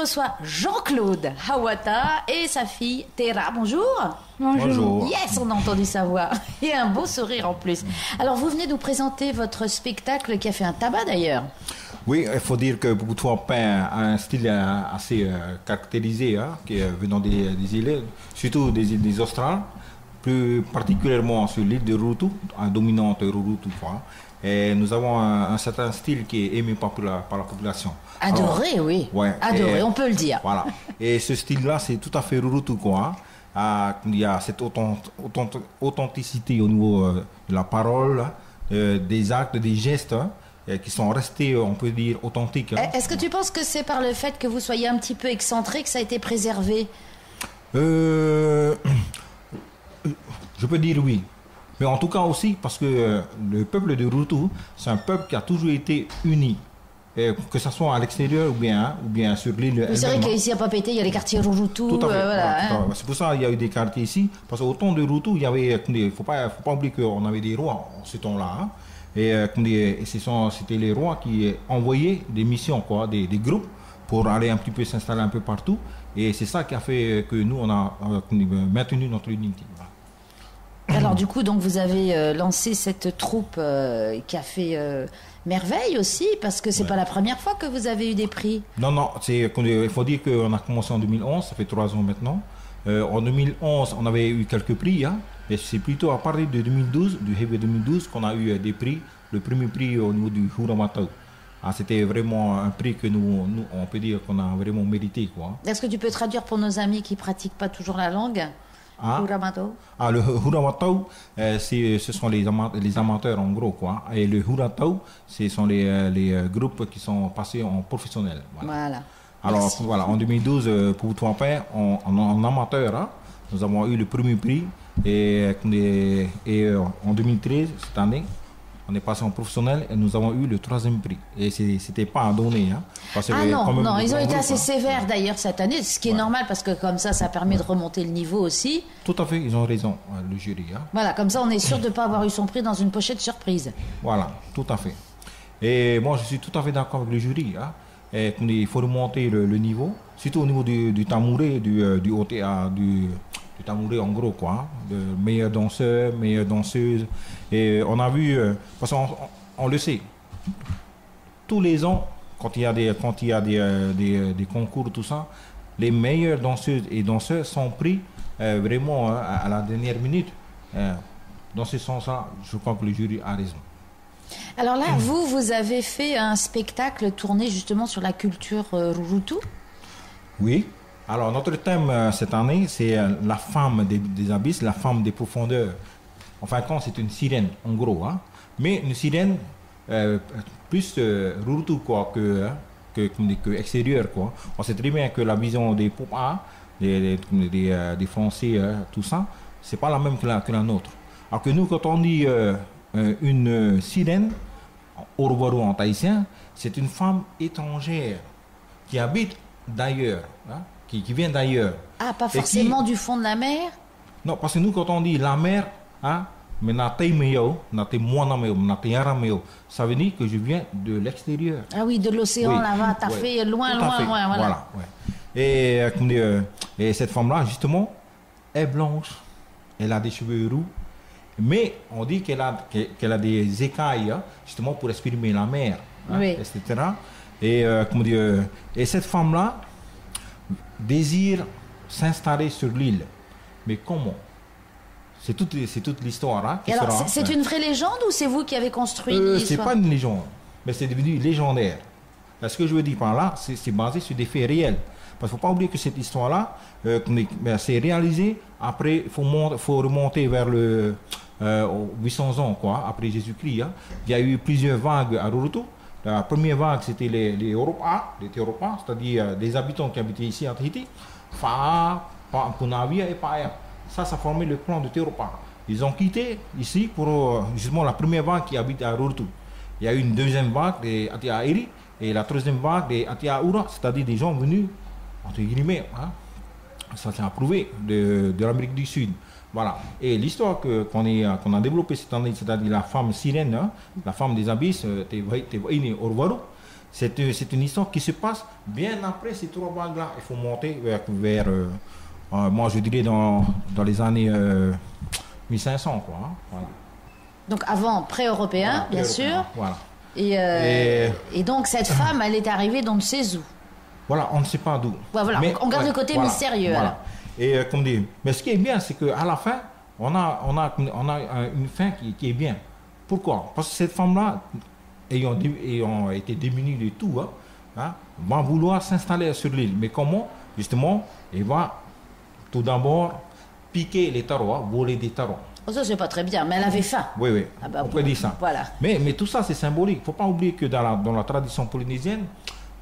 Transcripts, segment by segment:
Reçois Jean-Claude Hawata et sa fille Tera. Bonjour. Bonjour. Yes, on a entendu sa voix. Et un beau sourire en plus. Alors, vous venez nous présenter votre spectacle qui a fait un tabac d'ailleurs. Oui, il faut dire que de fois peint a un style euh, assez euh, caractérisé, hein, qui est venant des, des îles, surtout des îles des Australes, plus particulièrement sur l'île de Rurutu, un dominante Rurutu. Quoi. Et nous avons un, un certain style qui est aimé par la, par la population. Adoré, Alors, oui. ouais, Adoré, et- on peut le dire. Voilà. Et ce style-là, c'est tout à fait Rurutu, quoi. hein. Ah, il y a cette authent- authent- authenticité au niveau euh, de la parole, euh, des actes, des gestes, hein, euh, qui sont restés, on peut dire, authentiques. hein. Est-ce que tu penses que c'est par le fait que vous soyez un petit peu excentré que ça a été préservé? Euh, je peux dire oui. Mais en tout cas aussi parce que euh, le peuple de Rutu, c'est un peuple qui a toujours été uni. Et que ce soit à l'extérieur ou bien, hein, ou bien sur l'île. C'est vrai hein. qu'ici à Papeete, il y a les quartiers Rurutu. Tout à fait. euh, voilà, tout à hein. fait. C'est pour ça qu'il y a eu des quartiers ici. Parce qu'autant de Rutu, il y avait. Il ne faut pas, faut pas oublier qu'on avait des rois en ce temps-là. hein. Et, euh, c'était les rois qui euh, envoyaient des missions, quoi, des, des groupes, pour aller un petit peu s'installer un peu partout. Et c'est ça qui a fait que nous, on a euh, maintenu notre unité. Voilà. Alors du coup, donc vous avez euh, lancé cette troupe euh, qui a fait euh, merveille aussi, parce que c'est pas la première fois que vous avez eu des prix. Non, non, c'est, il faut dire qu'on a commencé en 2011, ça fait trois ans maintenant. En 2011, on avait eu quelques prix, hein, mais c'est plutôt à partir de 2012, du Heavy 2012, qu'on a eu des prix. Le premier prix au niveau du Huramatau. Ah, c'était vraiment un prix que nous, nous, on peut dire qu'on a vraiment mérité. Est-ce que tu peux traduire pour nos amis qui pratiquent pas toujours la langue? Ah. Ah, le Huramatau, euh, c'est, ce sont les, ama- les amateurs en gros. Quoi. Et le Huratau, ce sont les, euh, les euh, groupes qui sont passés en professionnel. Voilà. Voilà. Alors Merci. voilà, en 2012, euh, pour tout en faire, en, en, en amateur, hein, nous avons eu le premier prix. Et, et, et, euh, en 2013, cette année, on est passé en professionnel et nous avons eu le troisième prix. Et c'était pas à donner. Hein, parce Ah non, quand même non, ils ont été assez hein. sévères d'ailleurs cette année, ce qui est Ouais. normal parce que comme ça, ça permet de remonter le niveau aussi. Tout à fait, ils ont raison, euh, le jury. Hein. Voilà, comme ça, on est sûr de ne pas avoir eu son prix dans une pochette surprise. Voilà, tout à fait. Et moi, je suis tout à fait d'accord avec le jury. Hein. Et il faut remonter le, le niveau, surtout au niveau du, du tamouré, du, euh, du OTA, du tamouré en gros, quoi. hein. De meilleur danseur, meilleure danseuse. Et on a vu, euh, parce qu'on on- on le sait, tous les ans, quand il y a des, quand il y a des, euh, des, euh, des concours, tout ça, les meilleures danseuses et danseurs sont pris euh, vraiment hein, à, à la dernière minute. Euh, dans ce sens-là, je crois que le jury a raison. Alors là, vous, vous avez fait un spectacle tourné justement sur la culture euh, Rurutu. Oui. Alors, notre thème euh, cette année, c'est euh, la femme des, abysses, la femme des profondeurs. En fin de compte, c'est une sirène, en gros. Hein. Mais une sirène euh, plus Rurutu, quoi, que, que, que, extérieure, quoi. On sait très bien que la vision des Popa, des, des, Français, tout ça, c'est pas la même que la, nôtre. Alors que nous, quand on dit une sirène, au revoir en tahitien, c'est une femme étrangère qui habite d'ailleurs, hein, qui, qui vient d'ailleurs. Ah, pas qui- forcément du fond de la mer? Non, parce que nous, quand on dit la mer, hein, mais ça veut dire que je viens de l'extérieur. Ah oui, de l'océan Oui, là-bas, t'as ouais, fait loin, loin, fait, loin, voilà. ouais. Et, euh, euh, et cette femme-là, justement, est blanche. Elle a des cheveux roux. Mais on dit qu'elle a, qu'elle a des écailles, hein, justement, pour exprimer la mer, hein, Oui. etc. Et, euh, comment dire, et cette femme-là désire s'installer sur l'île. Mais comment? C'est toute, toute l'histoire. Hein, c'est- ouais. une vraie légende ou c'est vous qui avez construit Euh, c'est pas une légende, mais c'est devenu légendaire. Là, ce que je veux dire par là, c'est basé sur des faits réels. Parce qu'il ne faut pas oublier que cette histoire-là, euh, ben, c'est réalisé après, il faut, faut remonter vers le euh, aux 800 ans, quoi, après Jésus-Christ. hein. Il y a eu plusieurs vagues à La première vague, c'était les, les Europa, les Europa, c'est-à-dire euh, des habitants qui habitaient ici à Tahiti. Fa'a, Punavia et Paia. Ça, ça formait le clan de Teropa. Ils ont quitté ici pour euh, justement la première vague qui habite à Rurutu. Il y a eu une deuxième vague des Atia Eri et la troisième vague des Atia Ura, c'est-à-dire des gens venus, entre guillemets, hein, ça c'est approuvé, de, de l'Amérique du Sud. Voilà. Et l'histoire que- qu'on est, qu'on a développée cette année, c'est-à-dire la femme sirène, hein, la femme des abysses, euh, C'est euh, c'est une histoire qui se passe bien après ces trois vagues-là. Il faut monter vers, vers, euh, euh, moi je dirais dans, dans les années euh, 1500, quoi. hein. Voilà. Donc avant, pré-européen, Voilà, bien pré-européen, sûr. Voilà. Et, Et- et donc cette femme, elle est arrivée dans ne sait où. Voilà, on ne sait pas d'où. Ouais, voilà, on garde le côté mystérieux. Et euh, comme dit, mais ce qui est bien, c'est qu'à la fin, on a, on a, on a un- une fin qui, qui est bien. Pourquoi? Parce que cette femme-là, ayant, ayant été démunie de tout, hein, hein, va vouloir s'installer sur l'île. Mais comment? Justement, elle va tout d'abord piquer les tarots, voler des tarots. Oh, ça, c'est pas très bien, mais elle avait faim. Oui, oui, Ah bah, on peut dire ça. Voilà. Mais, mais tout ça, c'est symbolique. Il ne faut pas oublier que dans la, dans la tradition polynésienne,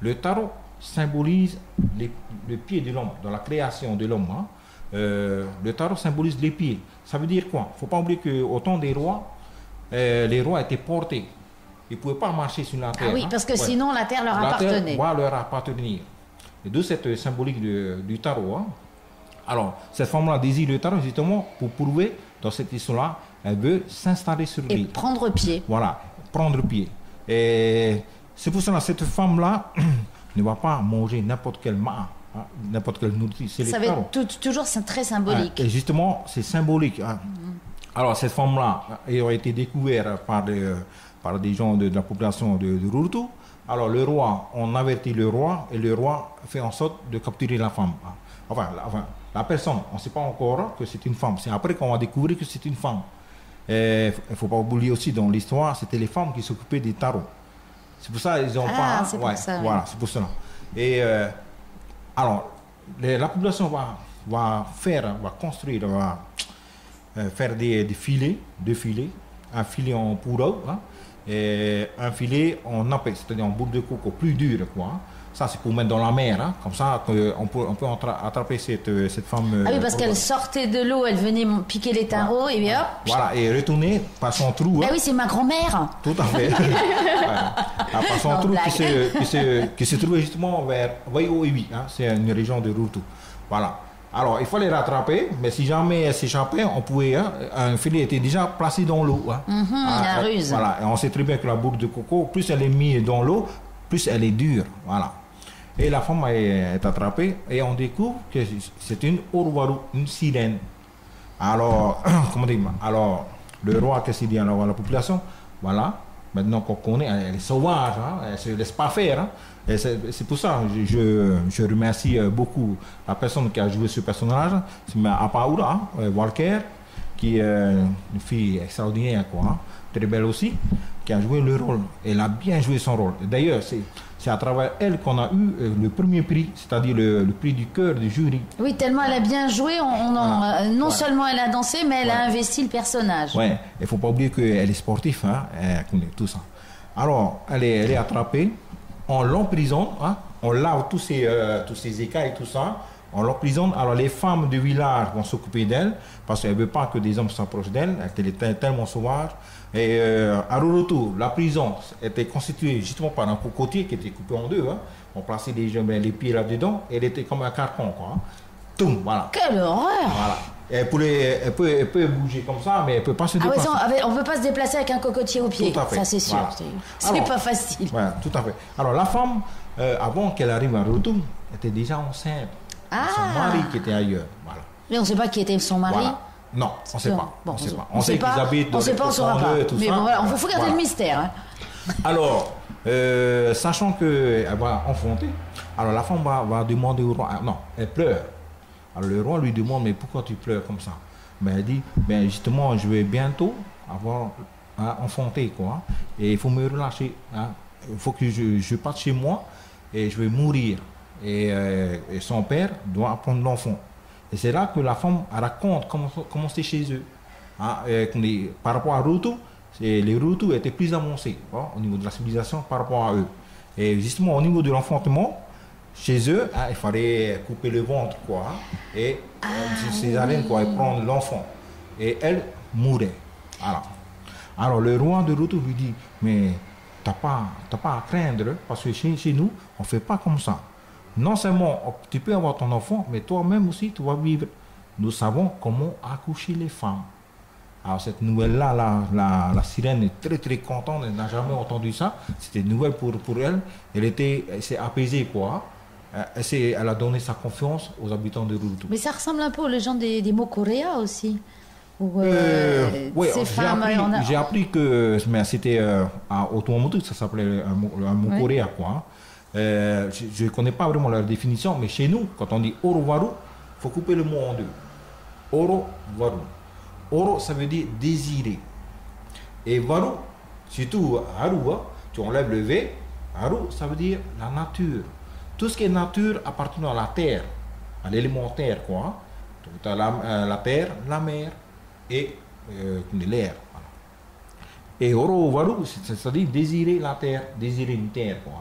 le tarot symbolise les- le pied de l'homme, dans la création de l'homme. hein. Euh, le tarot symbolise les pieds. Ça veut dire quoi? Il ne faut pas oublier qu'au temps des rois, euh, les rois étaient portés. Ils ne pouvaient pas marcher sur la terre. Ah oui, hein. parce que Ouais. sinon la terre leur La terre appartenait. leur appartenir. Et d'où cette symbolique de- du tarot. hein. Alors, cette femme-là désire le tarot justement pour prouver, dans cette histoire-là, elle veut s'installer sur Et l'île. prendre pied. Voilà, prendre pied. Et c'est pour cela que cette femme-là ne va pas manger n'importe quel ma, hein, n'importe quelle nourriture. C'est Ça va être toujours très symbolique. Et justement, c'est symbolique. hein. Alors, cette femme-là ayant été découverte par des, par des gens de, de la population de, de Rurutu, alors le roi, on avertit le roi et le roi fait en sorte de capturer la femme. hein. Enfin, la, enfin, la personne, on ne sait pas encore que c'est une femme. C'est après qu'on va découvrir que c'est une femme. Il ne faut pas oublier aussi dans l'histoire, c'était les femmes qui s'occupaient des tarots. C'est pour ça qu'ils n'ont Ah, pas. c'est pour ça, oui. Voilà, c'est pour cela. Et euh, alors, les- la population va, va faire, va construire, va euh, faire des, des filets, deux filets, un filet en pourreau, hein, et un filet en nappé, c'est-à-dire en boule de coco, plus dur, quoi. Ça, c'est pour mettre dans la mer, hein, comme ça, on peut, on peut attra- attraper cette, euh, cette femme. Ah oui, euh, parce qu'elle sortait de l'eau, elle venait piquer les tarots, et bien hop. Voilà, et retourner par son trou. Hein. oui, c'est ma grand-mère. Tout à fait. Voilà. Ah, par son Non, trou qui se, qui, se, qui se trouvait justement vers Waio et hein, c'est une région de Rurutu. Voilà. Alors, il fallait rattraper, mais si jamais elle s'échappait, on pouvait. hein, un filet était déjà placé dans l'eau. hein. la euh, ruse. Voilà. Et on sait très bien que la boucle de coco, plus elle est mise dans l'eau, plus elle est dure. Voilà. Et la femme est, attrapée et on découvre que c'est une Orwaru, une sirène. Alors, comment dire Alors, le roi, qu'est-ce qu'il dit alors à la population? Voilà, maintenant qu'on connaît, elle est sauvage, hein, elle ne se laisse pas faire. hein. Et c'est pour ça que je, je, remercie euh, beaucoup la personne qui a joué ce personnage, c'est Apaura, euh, Walker, qui est une fille extraordinaire, quoi, hein, très belle aussi, qui a joué le rôle. Elle a bien joué son rôle. D'ailleurs, c'est c'est à travers elle qu'on a eu euh, le premier prix, c'est-à-dire le, le prix du cœur du jury. Oui, tellement elle a bien joué, on, on en- Voilà. euh, non Voilà. seulement elle a dansé, mais elle a investi le personnage. Ouais, il faut pas oublier qu'elle est sportive, hein, elle connaît tout ça. Alors, elle est, elle est attrapée, on l'emprisonne, hein, on lave tous ces, euh, tous ces écailles, tout ça, on l'emprisonne. Alors, les femmes du village vont s'occuper d'elle, parce qu'elle ne veut pas que des hommes s'approchent d'elle, elle tel- tellement sauvage. Et euh, à Rurutu, la prison était constituée justement par un cocotier qui était coupé en deux. hein. On plaçait les, jambes- les pieds là-dedans, elle était comme un carton, quoi. hein. Toum, voilà. Quelle horreur Voilà. Elle, peut, elle peut bouger comme ça, mais elle peut pas se Ah déplacer. on peut pas se déplacer avec un cocotier au pied. Tout à fait. Ça, c'est sûr. Voilà. C'est- pas facile. Voilà, tout à fait. Alors la femme, euh, avant qu'elle arrive à Rotum, était déjà enceinte. De Son Ah. mari qui était ailleurs. Voilà. Mais on sait pas qui était son mari. Voilà. Non, on ne sait pas. Bon, on sait pas. on sait qu'ils pas, habitent on dans sait les pas, on saura pas. 62, tout Mais bon, voilà, on faut garder Voilà. le mystère. hein. Alors, euh, sachant qu'elle va enfanter, alors la femme va, va demander au roi, ah, non, elle pleure. Alors le roi lui demande, mais pourquoi tu pleures comme ça? Ben, Elle dit, ben, justement, je vais bientôt avoir hein, enfanté, quoi. Et il faut me relâcher. hein. Il faut que je, je parte chez moi et je vais mourir. Et, euh, et son père doit prendre l'enfant. Et c'est là que la femme raconte comment comment c'était chez eux. Hein, euh, par rapport à c'est- les Rutu étaient plus avancés hein, au niveau de la civilisation par rapport à eux. Et justement, au niveau de l'enfantement, chez eux, hein, il fallait couper le ventre, quoi. et euh, césarienne, quoi, et prendre l'enfant. Et elle mourait. Voilà. Alors le roi de Rutu lui dit, mais t'as pas, pas à craindre, parce que chez, chez nous, on fait pas comme ça. Non seulement tu peux avoir ton enfant, mais toi-même aussi, tu vas vivre. Nous savons comment accoucher les femmes. Alors cette nouvelle-là, la, la, la sirène est très très contente, elle n'a jamais entendu ça. C'était une nouvelle pour, pour elle. Elle était, s'est apaisée quoi. Euh, Elle, elle a donné sa confiance aux habitants de Rurutu. Mais ça ressemble un peu aux légendes des, des Mokorea aussi. Où, euh, Euh, ces j'ai femmes, appris, a- j'ai appris que mais c'était euh, à Otuamutu, ça s'appelait un, mot- un Oui. coréen, quoi. hein. Euh, je ne connais pas vraiment leur définition, mais chez nous, quand on dit oro varu, il faut couper le mot en deux. Oro varu. Oro, ça veut dire désirer. Et varu, surtout haru, hein, tu enlèves le V, haru, ça veut dire la nature. Tout ce qui est nature appartient à la terre, à l'élémentaire, quoi. hein. Donc, euh, la terre, la mer et euh, l'air. Et oro varu, c'est- c'est-à-dire désirer la terre, désirer une terre, quoi.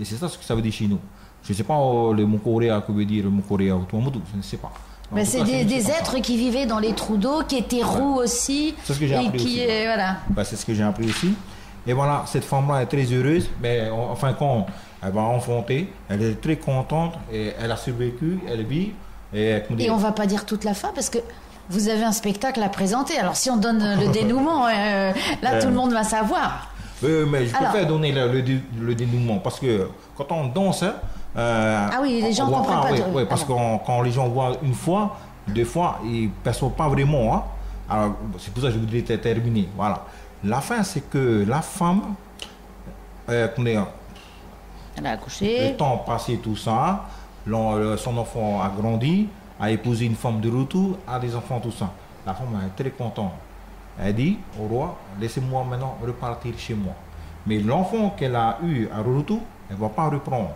Et c'est ça ce que ça veut dire chez nous. Je ne sais pas euh, le mot coréen que veut dire le mot coréen ou Tuamutu, je ne sais pas. En Ben, c'est des, ça. êtres qui vivaient dans les trous d'eau, qui étaient roux aussi. C'est ce que j'ai et appris qui, aussi, euh, voilà. Bah, c'est ce que j'ai appris aussi. Et voilà, cette femme-là est très heureuse, mais en en fin de compte, elle va enfanter, elle est très contente, et elle a survécu, elle vit. Et, comment Et on va pas dire toute la fin parce que vous avez un spectacle à présenter. Alors si on donne le dénouement, euh, là Euh. tout le monde va savoir. Euh, mais je Alors- préfère donner le, le dé- le dénouement parce que quand on danse, hein, euh, Ah oui, les on- gens comprennent pas ouais, de- ouais, parce ah que quand les gens voient une fois, deux fois, ils ne perçoivent pas vraiment. hein. Alors, c'est pour ça que je voudrais ter- terminer. Voilà. La fin, c'est que la femme, euh, dire, Elle a accouché. le temps passé, tout ça, le- son enfant a grandi, a épousé une femme de retour, a des enfants, tout ça. La femme est très contente. Elle dit au roi, laissez-moi maintenant repartir chez moi. Mais l'enfant qu'elle a eu à retour, elle ne va pas reprendre.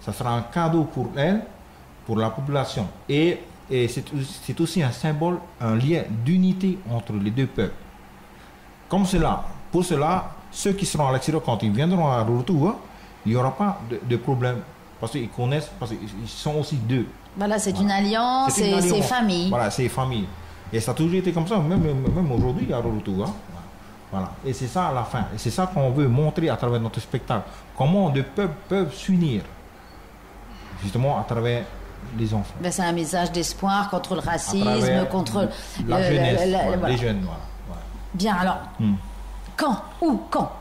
Ça sera un cadeau pour elle, pour la population. Et, et c'est aussi un symbole, un lien d'unité entre les deux peuples. Comme cela, pour cela, ceux qui seront à l'extérieur, quand ils viendront à retour, hein, il n'y aura pas de, de problème. Parce qu'ils connaissent, parce qu'ils sont aussi deux. Voilà, c'est une alliance, C'est famille. Voilà, c'est famille. Et ça a toujours été comme ça, même, même, aujourd'hui à retour. hein. Voilà. Et c'est ça à la fin. Et c'est ça qu'on veut montrer à travers notre spectacle. Comment deux peuples peuvent s'unir. Justement à travers les enfants. Ben, c'est un message d'espoir contre le racisme, contre la le- jeunesse. le- le- voilà, voilà. Les jeunes, voilà. Bien, alors, Hmm. quand Où Quand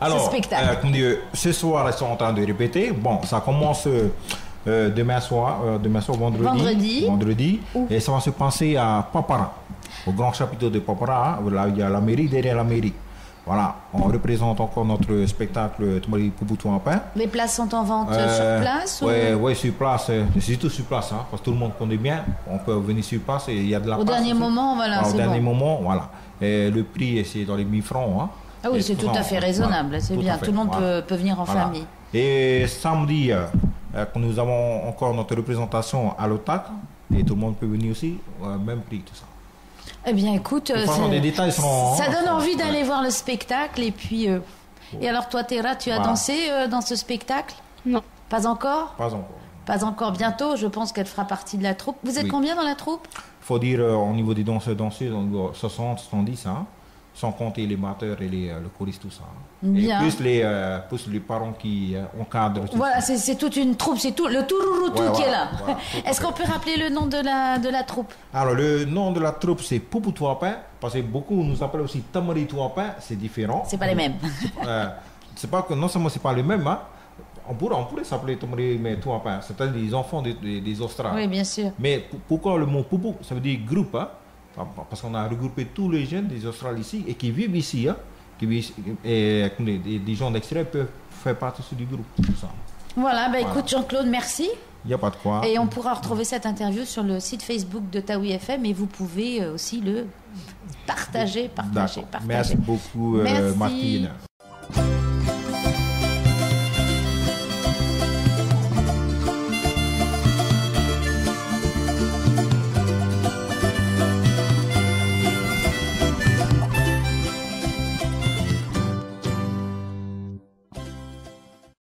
Alors, Ce spectacle? euh, dire, ce soir, ils sont en train de répéter. Bon, ça commence euh, euh, demain soir, euh, demain soir, vendredi. Vendredi. vendredi, et ça va se passer à Papara, au grand chapiteau de Papara. hein, Là, il y a la mairie, derrière la mairie. Voilà, on représente encore notre spectacle Tumari Poupoutou en pain. Les places sont en vente Euh, sur place ou- ouais, sur place. euh, C'est surtout sur place, hein, parce que tout le monde connaît bien. On peut venir sur place et il y a de la Au place dernier moment, voilà, Au c'est dernier bon. moment, voilà. Et le prix, c'est dans les 1000 francs. hein. Ah oui, c'est tout à fait raisonnable, c'est bien. Tout le monde voilà. peut, peut venir en Voilà. famille. Et samedi, euh, quand nous avons encore notre représentation à l'OTAC, et tout le monde peut venir aussi, même prix, tout ça. Eh bien, écoute, euh, détails seront- ça donne envie d'aller ouais. voir le spectacle. Et puis, euh, et alors toi, Terra, tu as Voilà. dansé euh, dans ce spectacle? Non. Pas encore? Pas encore. Pas encore. Bientôt, je pense qu'elle fera partie de la troupe. Vous êtes Oui. combien dans la troupe? Il faut dire euh, au niveau des danseurs, danseuses, on doit 60, 70, hein, sans compter les batteurs et les, euh, le choriste, tout ça. Bien. Et plus les, euh, plus les parents qui euh, encadrent tout Voilà, c'est c'est toute une troupe, c'est tout le tourouroutou Ouais, qui est là. voilà, Est-ce qu'on peut rappeler le nom de la, de la troupe? Alors, le nom de la troupe, c'est Poupou Touapin, parce que beaucoup nous appellent aussi Tamari Touapin, c'est différent. C'est pas les mêmes. Euh, c'est pas que non seulement c'est pas les mêmes, hein, on pourrait, on pourrait s'appeler Tamari mais Touapin, c'est-à-dire les enfants des, des, des Australes. Oui, bien sûr. Mais pourquoi le mot Poupou? Ça veut dire groupe, hein, parce qu'on a regroupé tous les jeunes des Australes ici et qui vivent ici, hein, qui vivent, et, et des, gens d'extérieur peuvent faire partie du groupe. tout ça. Voilà, bah Voilà. écoute Jean-Claude, merci. Il n'y a pas de quoi. Et on pourra retrouver cette interview sur le site Facebook de Taoui FM et vous pouvez euh, aussi le partager, partager, partager. Merci beaucoup, euh, Merci. Martine.